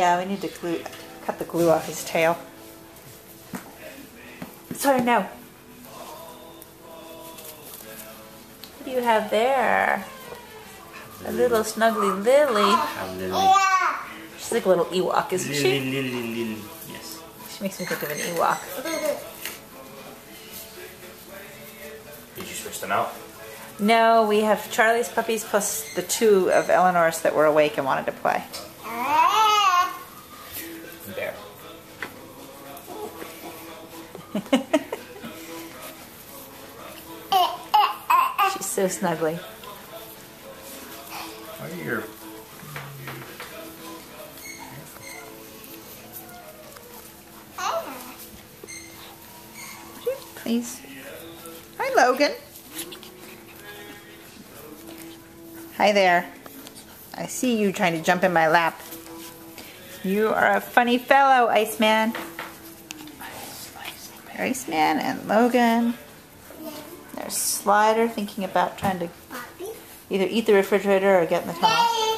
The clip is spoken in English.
Yeah, we need to glue, cut the glue off his tail. Sorry, no. What do you have there? A little snuggly Lily. Lily. She's like a little Ewok, isn't Lily, she? Lily, Lily. Yes. She makes me think of an Ewok. Did you switch them out? No, we have Charlie's puppies plus the two of Eleanor's that were awake and wanted to play. She's so snuggly. Why are your Please. Hi, Logan. Hi there. I see you trying to jump in my lap. You are a funny fellow, Iceman. Iceman and Logan. There's Slider thinking about trying to either eat the refrigerator or get in the tunnel.